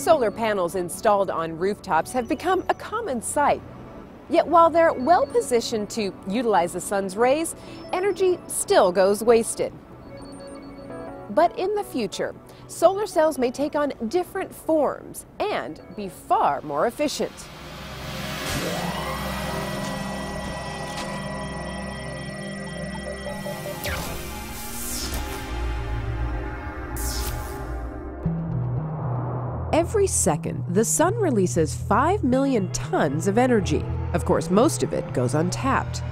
Solar panels installed on rooftops have become a common sight. Yet while they're well positioned to utilize the sun's rays, energy still goes wasted. But in the future, solar cells may take on different forms and be far more efficient. Every second, the sun releases 5 million tons of energy. Of course, most of it goes untapped.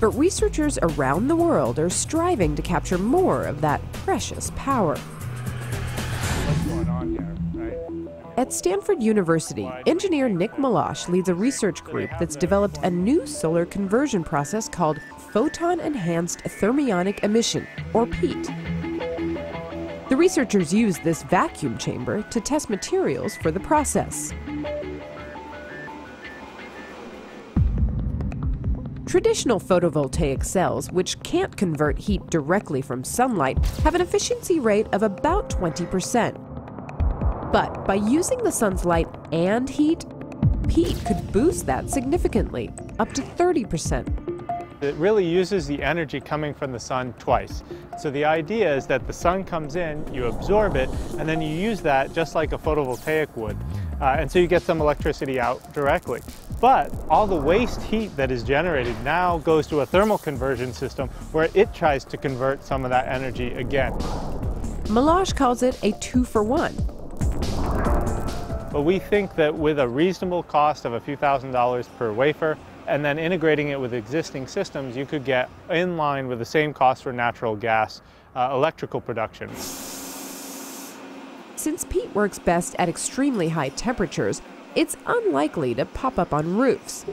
But researchers around the world are striving to capture more of that precious power. At Stanford University, engineer Nick Melosh leads a research group that's developed a new solar conversion process called photon enhanced thermionic emission, or PETE. The researchers use this vacuum chamber to test materials for the process. Traditional photovoltaic cells, which can't convert heat directly from sunlight, have an efficiency rate of about 20%. But by using the sun's light and heat, PETE could boost that significantly, up to 30%. It really uses the energy coming from the sun twice. So the idea is that the sun comes in, you absorb it, and then you use that just like a photovoltaic would. Uh, and so you get some electricity out directly. But all the waste heat that is generated now goes to a thermal conversion system where it tries to convert some of that energy again. Melosh calls it a two for one. But we think that with a reasonable cost of a few thousand dollars per wafer, and then integrating it with existing systems, you could get in line with the same cost for natural gas uh, electrical production. Since PETE works best at extremely high temperatures, it's unlikely to pop up on roofs,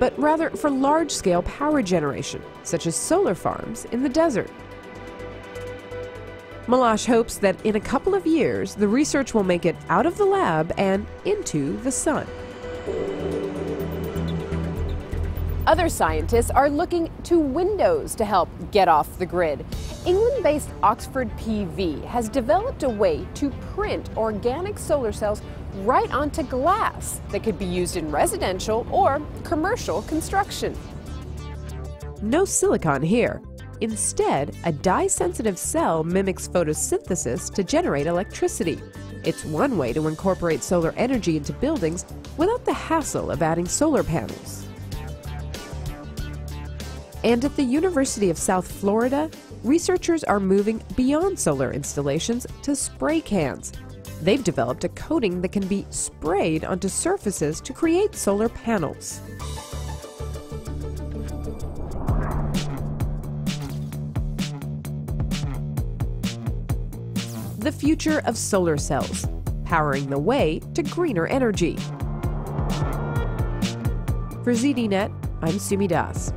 but rather for large scale power generation, such as solar farms in the desert. Melosh hopes that in a couple of years, the research will make it out of the lab and into the sun. Other scientists are looking to windows to help get off the grid. England based Oxford PV has developed a way to print organic solar cells right onto glass that could be used in residential or commercial construction. No silicon here. Instead, a dye sensitive cell mimics photosynthesis to generate electricity. It's one way to incorporate solar energy into buildings without the hassle of adding solar panels. And at the University of South Florida, researchers are moving beyond solar installations to spray cans. They've developed a coating that can be sprayed onto surfaces to create solar panels. The future of solar cells, powering the way to greener energy. For ZDNet, I'm Sumi Das.